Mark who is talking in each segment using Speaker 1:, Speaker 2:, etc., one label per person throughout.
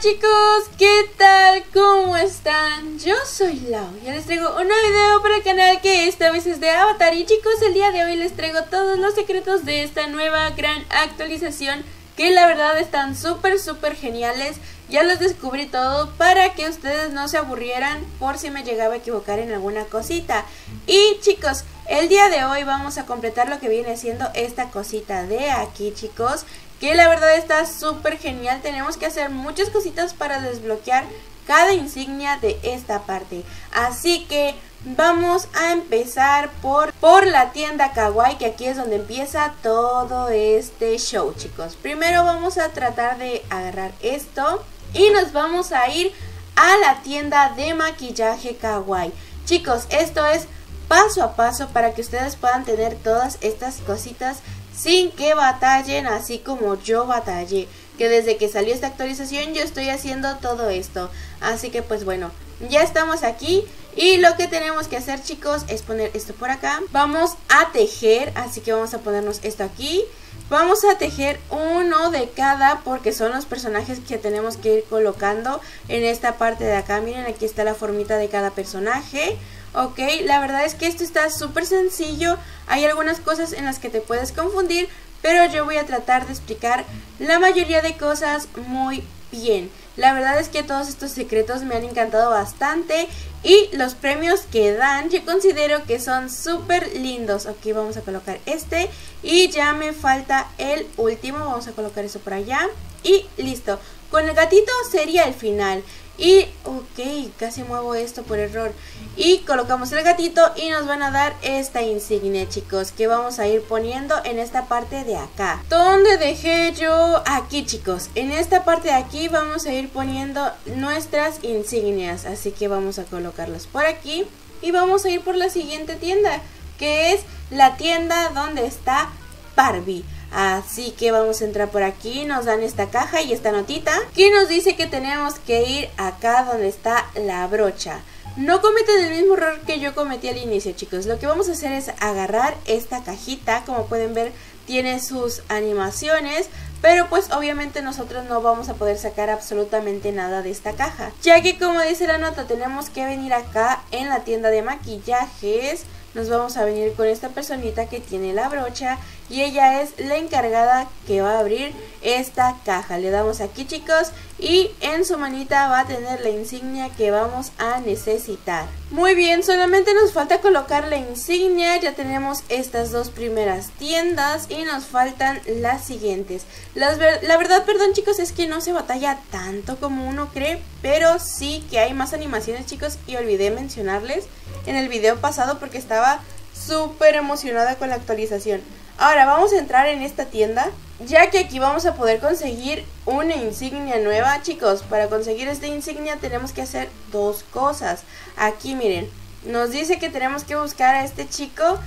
Speaker 1: Chicos, ¿qué tal? ¿Cómo están? Yo soy Lau. Y les traigo un nuevo video para el canal que esta vez es de Avatar. Y chicos, el día de hoy les traigo todos los secretos de esta nueva gran actualización Que la verdad están súper súper geniales. Ya los descubrí todo para que ustedes no se aburrieran por si me llegaba a equivocar en alguna cosita. Y chicos, el día de hoy vamos a completar lo que viene siendo esta cosita de aquí chicos que la verdad está súper genial. Tenemos que hacer muchas cositas para desbloquear cada insignia de esta parte. Así que vamos a empezar por, por la tienda Kawaii, que aquí es donde empieza todo este show, chicos. Primero vamos a tratar de agarrar esto y nos vamos a ir a la tienda de maquillaje Kawaii. Chicos, esto es paso a paso para que ustedes puedan tener todas estas cositas sin que batallen así como yo batallé. Que desde que salió esta actualización yo estoy haciendo todo esto. Así que pues bueno, ya estamos aquí. Y lo que tenemos que hacer chicos es poner esto por acá. Vamos a tejer, así que vamos a ponernos esto aquí. Vamos a tejer uno de cada porque son los personajes que tenemos que ir colocando en esta parte de acá. Miren, aquí está la formita de cada personaje. Ok, la verdad es que esto está súper sencillo, hay algunas cosas en las que te puedes confundir, pero yo voy a tratar de explicar la mayoría de cosas muy bien. La verdad es que todos estos secretos me han encantado bastante y los premios que dan yo considero que son súper lindos. Ok, vamos a colocar este y ya me falta el último, vamos a colocar eso por allá y listo. Con el gatito sería el final. Y, ok, casi muevo esto por error. Y colocamos el gatito y nos van a dar esta insignia, chicos, que vamos a ir poniendo en esta parte de acá. ¿Dónde dejé yo? Aquí, chicos. En esta parte de aquí vamos a ir poniendo nuestras insignias. Así que vamos a colocarlas por aquí. Y vamos a ir por la siguiente tienda, que es la tienda donde está Barbie. Así que vamos a entrar por aquí, nos dan esta caja y esta notita que nos dice que tenemos que ir acá donde está la brocha. No cometen el mismo error que yo cometí al inicio chicos, lo que vamos a hacer es agarrar esta cajita, como pueden ver tiene sus animaciones, pero pues obviamente nosotros no vamos a poder sacar absolutamente nada de esta caja, ya que como dice la nota tenemos que venir acá en la tienda de maquillajes, nos vamos a venir con esta personita que tiene la brocha y ella es la encargada que va a abrir esta caja. Le damos aquí chicos y en su manita va a tener la insignia que vamos a necesitar. Muy bien, solamente nos falta colocar la insignia, ya tenemos estas dos primeras tiendas y nos faltan las siguientes. la verdad, perdón chicos, es que no se batalla tanto como uno cree, pero sí que hay más animaciones chicos y olvidé mencionarles en el video pasado porque estaba súper emocionada con la actualización. Ahora vamos a entrar en esta tienda, ya que aquí vamos a poder conseguir una insignia nueva. Chicos, para conseguir esta insignia tenemos que hacer dos cosas. Aquí miren, nos dice que tenemos que buscar a este chico,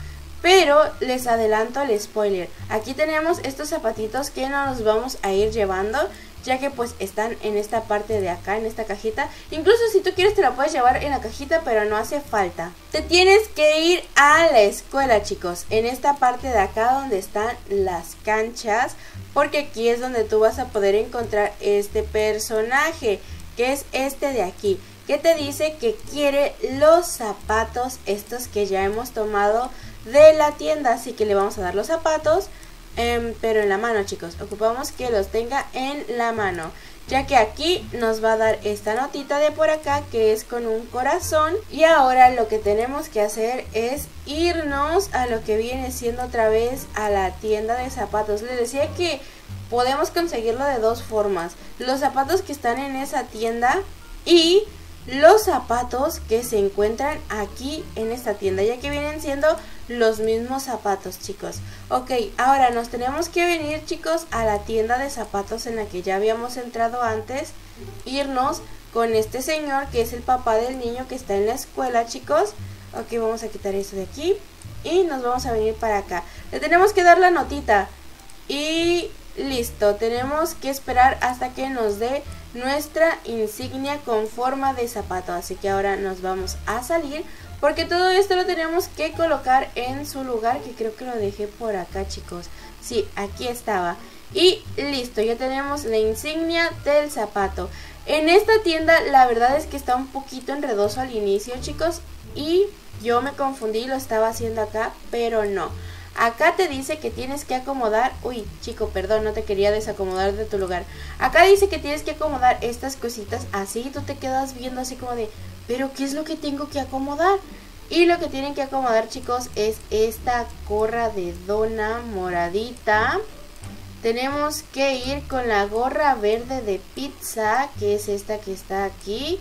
Speaker 1: pero les adelanto el spoiler. Aquí tenemos estos zapatitos que nos vamos a ir llevando ya que pues están en esta parte de acá, en esta cajita. Incluso si tú quieres te la puedes llevar en la cajita, pero no hace falta. Te tienes que ir a la escuela, chicos, en esta parte de acá donde están las canchas, porque aquí es donde tú vas a poder encontrar este personaje, que es este de aquí, que te dice que quiere los zapatos estos que ya hemos tomado de la tienda, así que le vamos a dar los zapatos Em, pero en la mano chicos, ocupamos que los tenga en la mano ya que aquí nos va a dar esta notita de por acá que es con un corazón. Y ahora lo que tenemos que hacer es irnos a lo que viene siendo otra vez a la tienda de zapatos. Les decía que podemos conseguirlo de dos formas. Los zapatos que están en esa tienda y los zapatos que se encuentran aquí en esta tienda, ya que vienen siendo los mismos zapatos, chicos. Ok, ahora nos tenemos que venir, chicos, a la tienda de zapatos en la que ya habíamos entrado antes, irnos con este señor que es el papá del niño que está en la escuela, chicos. Ok, vamos a quitar eso de aquí y nos vamos a venir para acá. Le tenemos que dar la notita y listo, tenemos que esperar hasta que nos dé nuestra insignia con forma de zapato. Así que ahora nos vamos a salir porque todo esto lo tenemos que colocar en su lugar que creo que lo dejé por acá chicos. Sí, aquí estaba. Y listo, ya tenemos la insignia del zapato. En esta tienda la verdad es que está un poquito enredoso al inicio chicos y yo me confundí, lo estaba haciendo acá, pero no. Acá te dice que tienes que acomodar, uy chico, perdón, no te quería desacomodar de tu lugar. Acá dice que tienes que acomodar estas cositas así tú te quedas viendo así como de, pero ¿qué es lo que tengo que acomodar? Y lo que tienen que acomodar chicos es esta gorra de dona moradita. Tenemos que ir con la gorra verde de pizza, que es esta que está aquí.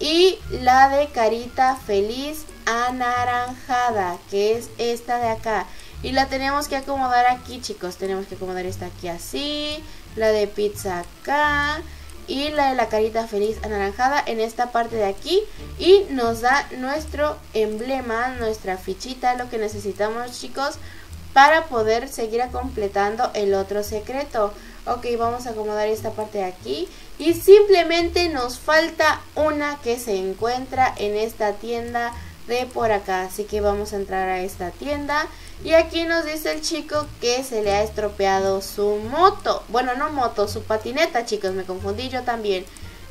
Speaker 1: Y la de carita feliz anaranjada, que es esta de acá. Y la tenemos que acomodar aquí, chicos. Tenemos que acomodar esta aquí así. La de pizza acá. Y la de la carita feliz anaranjada en esta parte de aquí. Y nos da nuestro emblema, nuestra fichita, lo que necesitamos, chicos, para poder seguir completando el otro secreto. Ok, vamos a acomodar esta parte de aquí. Y simplemente nos falta una que se encuentra en esta tienda de por acá. Así que vamos a entrar a esta tienda. Y aquí nos dice el chico que se le ha estropeado su moto. Bueno, no moto, su patineta, chicos. Me confundí yo también.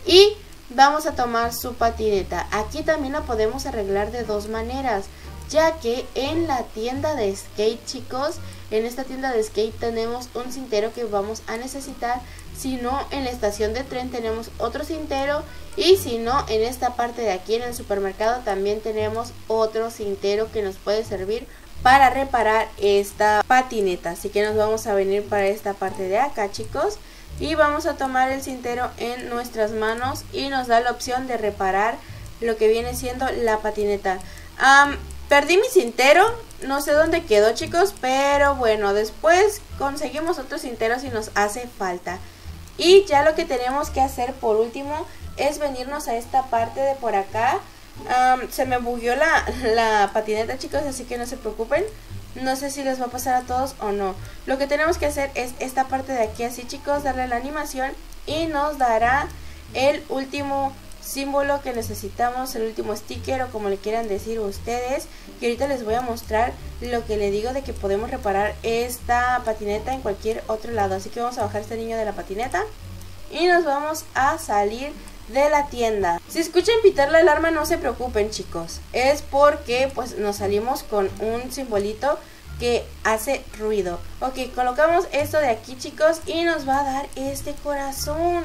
Speaker 1: Y vamos a tomar su patineta. Aquí también la podemos arreglar de dos maneras. Ya que en la tienda de skate, chicos, en esta tienda de skate tenemos un cintero que vamos a necesitar. Si no, en la estación de tren tenemos otro cintero. Y si no, en esta parte de aquí en el supermercado también tenemos otro cintero que nos puede servir para reparar esta patineta. Así que nos vamos a venir para esta parte de acá, chicos. Y vamos a tomar el cintero en nuestras manos y nos da la opción de reparar lo que viene siendo la patineta. perdí mi cintero, no sé dónde quedó chicos, pero bueno, después conseguimos otro cintero si nos hace falta. Y ya lo que tenemos que hacer por último es venirnos a esta parte de por acá se me bugueó la, la patineta, chicos, así que no se preocupen. No sé si les va a pasar a todos o no. Lo que tenemos que hacer es esta parte de aquí así, chicos, darle la animación y nos dará el último símbolo que necesitamos, el último sticker o como le quieran decir ustedes. Y ahorita les voy a mostrar lo que le digo de que podemos reparar esta patineta en cualquier otro lado. Así que vamos a bajar este niño de la patineta y nos vamos a salir de la tienda. Si escuchan pitar la alarma no se preocupen chicos, es porque pues nos salimos con un simbolito que hace ruido. Ok, colocamos esto de aquí chicos y nos va a dar este corazón.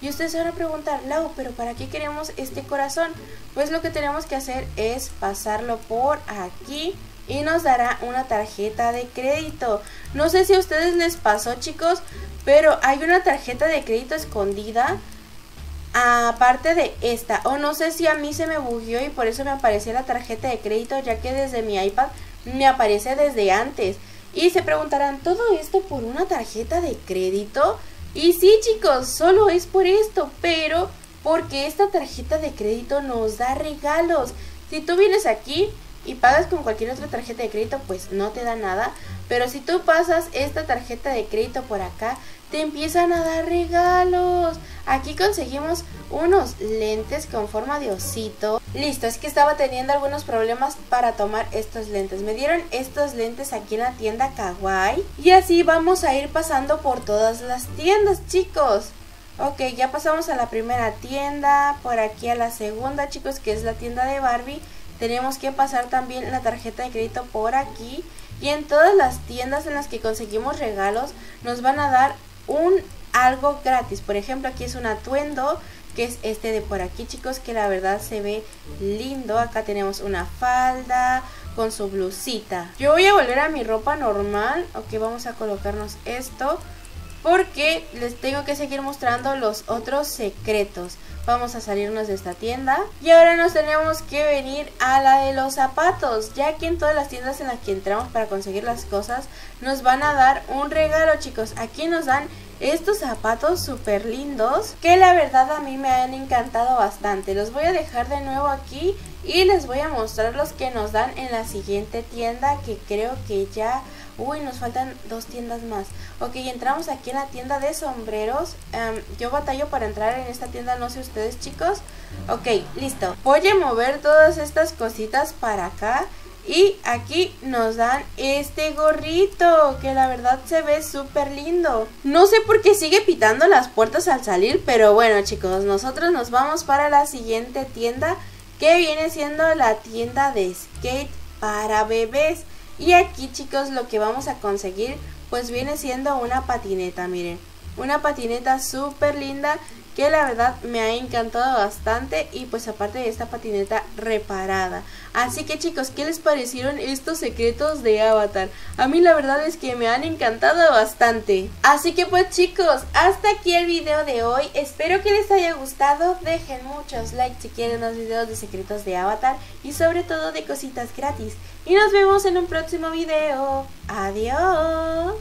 Speaker 1: Y ustedes se van a preguntar, Lau, pero ¿para qué queremos este corazón? Pues lo que tenemos que hacer es pasarlo por aquí y nos dará una tarjeta de crédito. No sé si a ustedes les pasó chicos, pero hay una tarjeta de crédito escondida aparte de esta. O no sé si a mí se me bugueó y por eso me apareció la tarjeta de crédito ya que desde mi iPad me aparece desde antes. Y se preguntarán todo esto por una tarjeta de crédito y sí chicos solo es por esto pero porque esta tarjeta de crédito nos da regalos. Si tú vienes aquí y pagas con cualquier otra tarjeta de crédito pues no te da nada. Pero si tú pasas esta tarjeta de crédito por acá te empiezan a dar regalos. Aquí conseguimos unos lentes con forma de osito. Listo, es que estaba teniendo algunos problemas para tomar estos lentes. Me dieron estos lentes aquí en la tienda Kawaii. Y así vamos a ir pasando por todas las tiendas, chicos. Ok, ya pasamos a la primera tienda, por aquí a la segunda, chicos, que es la tienda de Barbie. Tenemos que pasar también la tarjeta de crédito por aquí. Y en todas las tiendas en las que conseguimos regalos nos van a dar un algo gratis. Por ejemplo, aquí es un atuendo que es este de por aquí, chicos, que la verdad se ve lindo. Acá tenemos una falda con su blusita. Yo voy a volver a mi ropa normal. Ok, vamos a colocarnos esto porque les tengo que seguir mostrando los otros secretos. Vamos a salirnos de esta tienda y ahora nos tenemos que venir a la de los zapatos, ya que en todas las tiendas en las que entramos para conseguir las cosas nos van a dar un regalo chicos. Aquí nos dan estos zapatos súper lindos que la verdad a mí me han encantado bastante. Los voy a dejar de nuevo aquí y les voy a mostrar los que nos dan en la siguiente tienda que creo que ya Uy, nos faltan dos tiendas más. Ok, entramos aquí en la tienda de sombreros. Em, yo batallo para entrar en esta tienda, no sé ustedes chicos. Ok, listo. Voy a mover todas estas cositas para acá. Y aquí nos dan este gorrito, que la verdad se ve súper lindo. No sé por qué sigue pitando las puertas al salir, pero bueno chicos, nosotros nos vamos para la siguiente tienda, que viene siendo la tienda de skate para bebés. Y aquí chicos lo que vamos a conseguir pues viene siendo una patineta, miren. Una patineta súper linda que la verdad me ha encantado bastante y pues aparte de esta patineta reparada. Así que chicos, ¿qué les parecieron estos secretos de Avatar? A mí la verdad es que me han encantado bastante. Así que pues chicos, hasta aquí el video de hoy. Espero que les haya gustado. Dejen muchos likes si quieren más videos de secretos de Avatar y sobre todo de cositas gratis. Y nos vemos en un próximo video. Adiós.